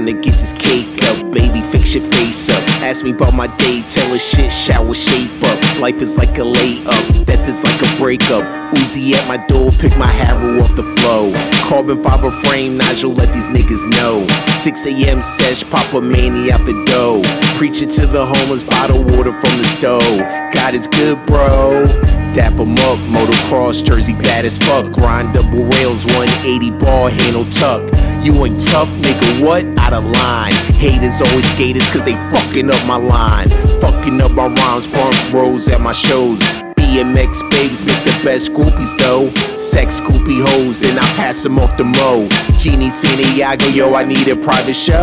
time to get this cake up. Baby, fix your face up. Ask me about my day, tell her shit, shower, shape up. Life is like a layup, death is like a breakup. Uzi at my door, pick my harrow off the flow. Carbon fiber frame, Nigel, let these niggas know. 6 a.m. sesh, pop a mani out the dough. Preach it to the homeless, bottle water from the stove. God is good, bro. Dap 'em up, motocross jersey, bad as fuck. Grind double rails, 180 ball handle tuck. You ain't tough, nigga, what? Out of line. Haters always skaters, cause they fucking up my line. Fucking up my rhymes, front rows at my shows. BMX babes make the best groupies though. Sex groupie hoes, then I pass them off the mo. Genie Santiago, yo, I need a private show.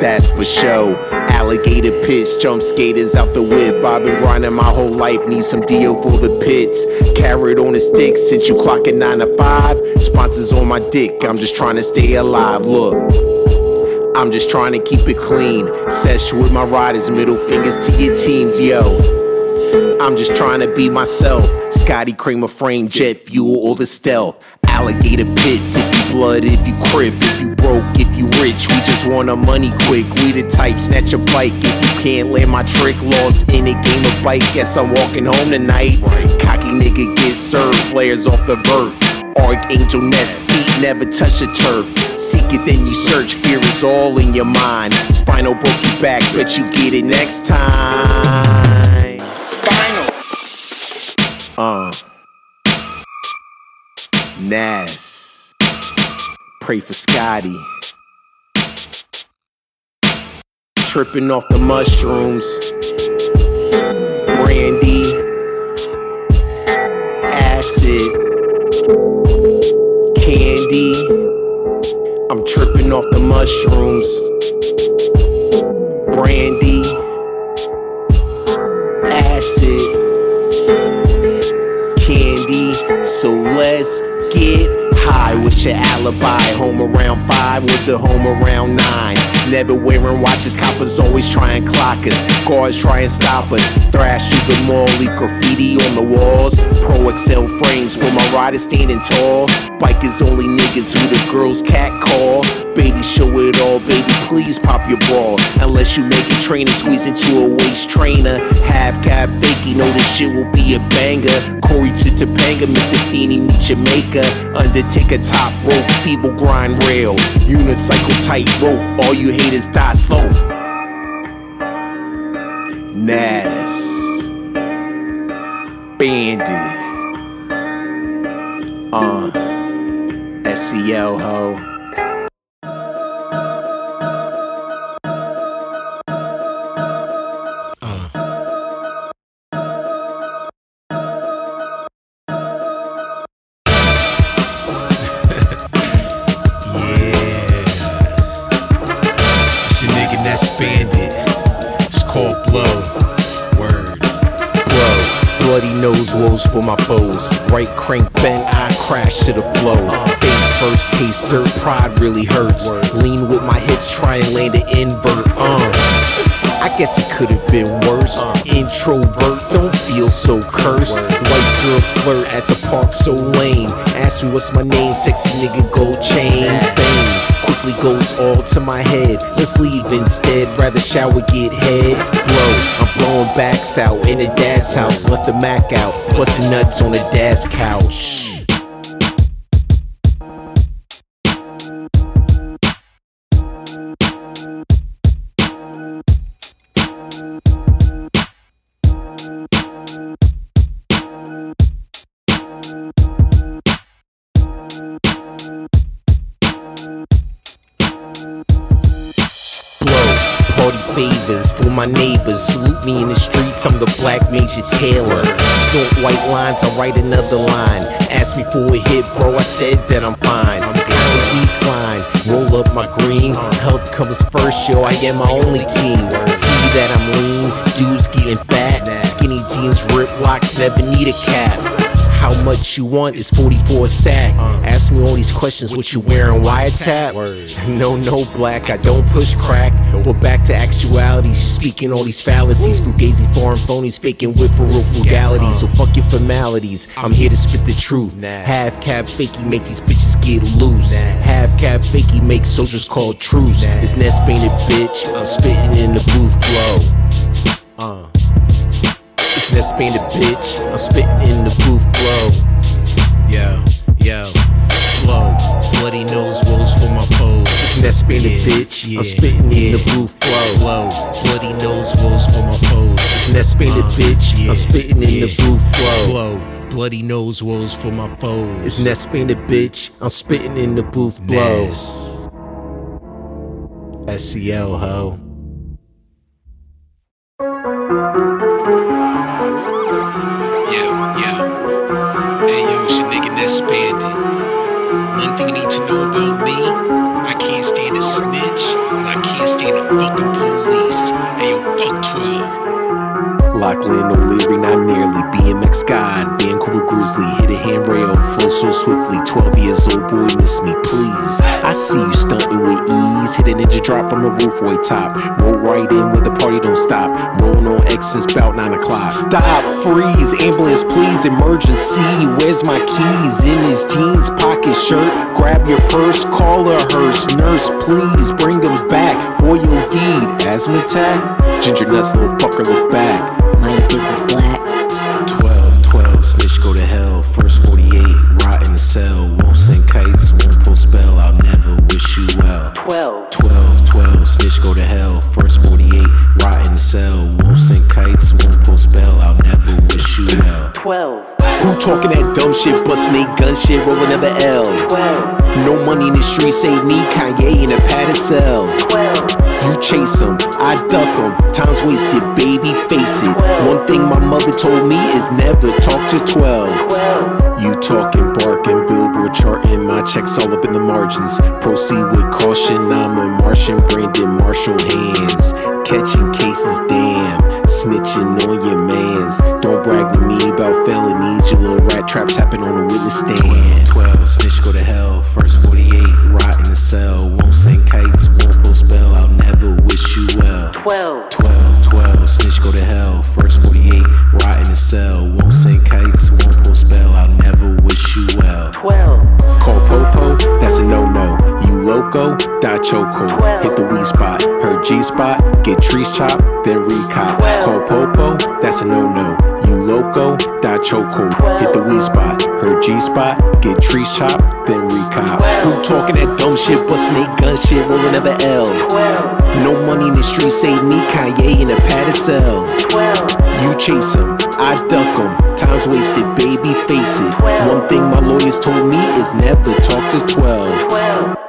That's for show. Alligator pitch, jump skaters out the whip. I've been grinding my whole life, need some deal for the pits. Carrot on a stick, since you clocking 9 to 5. Sponsors on my dick, I'm just trying to stay alive. Look. I'm just trying to keep it clean. Sesh with my riders, middle fingers to your teams, yo. I'm just trying to be myself. Scotty Cranmer frame, jet fuel, all the stealth. Alligator pits, if you blood, if you crip, if you broke, if you rich, we just want our money quick. We the type, snatch a bike. If you can't land my trick, lost in a game of bike, guess I'm walking home tonight. Cocky nigga get served, flares off the vert. Archangel nest, feet never touch the turf. Seek it, then you search. Fear is all in your mind. Spinal broke your back, but you get it next time. Spinal. Uh. Nas. Pray for Scotty. Tripping off the mushrooms. Brandy. Acid. Candy. I'm tripping off the mushrooms. Brandy. Acid candy. So let's get high. What's your alibi? Home around five, was it home around nine? Never wearing watches, coppers always try and clock us. Guards try and stop us. Thrash through the mall, leave graffiti on the walls. Pro Excel frames with my riders standing tall. Bikers only niggas who the girls cat call. Baby, show it all, baby, please pop your ball. Unless you make a trainer, squeeze into a waist trainer. Half cab fakie, know this shit will be a banger. Corey to Topanga, Mr. Feeney meet Jamaica. Undertaker top rope, feeble grind rail. Unicycle tight rope, all you haters die slow. Nas. Bandit. Uh. SCL ho. For my foes. Right crank bent, I crash to the flow. Face first taste, dirt pride really hurts. Lean with my hips, try and land an invert. Uh. I guess it could have been worse. Introvert, don't feel so cursed. White girls flirt at the park, so lame. Ask me what's my name, sexy nigga, gold chain. Fame quickly goes all to my head. Let's leave instead, rather shower, get head. Blow, I'm blowing backs out in a dad's house. Left the Mac out, busting nuts on the dad's couch. My neighbors. Salute me in the streets, I'm the black Major Taylor. Snort white lines, I write another line. Ask me for a hit, bro, I said that I'm fine. I'm decline, roll up my green. Health comes first, yo, I am my only team. See that I'm lean, dudes getting fat. Skinny jeans, rip locks, never need a cap. How much you want is 44 sack. Uh. Ask me all these questions, what you wearing, wiretap? No, no, black, I don't push crack. But back to actuality, she's speaking all these fallacies. Fugazi foreign phonies, faking with for real frugality. Uh. So fuck your formalities, uh. I'm here to spit the truth. Half cab fakie, make these bitches get loose. Half cab fakie make soldiers call truce. It's Nes Bandit bitch. I'm spitting in the booth blow. Uh. Nes Bandit bitch. I'm spitting in the booth blow. Yo, yo, slow. Bloody nose rolls for my pose. It's Nes Bandit bitch. I'm spitting in the booth blow. Slow. Bloody nose rolls for my pose. It's Nes Bandit Uh, bitch. yeah, I'm spitting in the yeah. booth blow. Blow. Bloody nose rolls for my pose. It's Nes Bandit bitch. I'm spitting in the booth blow. SCL ho. One thing you need to know about me, I can't stand a snitch, and I can't stand the fucking police. Hey, yo, fuck 12. Lachlan O'Leary, not nearly. BMX God, Vancouver Grizzly, hit a handrail, flow so swiftly. 12 years old, boy, miss me, please. I see you stunting with ease. Hit a ninja drop from the roof, way top. Roll right in where the party don't stop. Rolling on X since about 9 o'clock. Stop, freeze, ambulance, please, emergency. Where's my keys? In his jeans, pocket shirt. Grab your purse, call a hearse. Nurse, please, bring him back. Boy, you'll deed. Asthma attack? Ginger nuts, little fucker, look back. My business black. 12. Who talking that dumb shit, busting they gun shit, rolling another L? 12. No money in the streets, save me, Kanye in a padded cell. 12. You chase 'em, I duck them. Time's wasted, baby, face it. One thing my mother told me is never talk to 12. 12. You talking, barking, billboard charting, my checks all up in the margins. Proceed with caution, I'm a Martian, Brandon Marshall hands. Catching cases, damn. Snitching on your mans. Don't brag to me about felonies, your little rat traps happen on a witness stand. 12, snitch go to hell, first 48, rot in the cell. Won't sing kites, won't pull spell, I'll never wish you well. 12. 12, 12, Loco, die choco. Hit the weed spot, her G spot. Get trees chopped, then recop. Call Popo, that's a no no. You loco, die choco. Hit the weed spot, her G spot. Get trees chopped, then recop. Who talking that dumb shit, but they gun shit, rolling up a L. 12. No money in the streets, save me, Kanye in a. 12. You chase 'em, I duck 'em. Time's wasted, baby, face it. One thing my lawyers told me is never talk to 12. 12.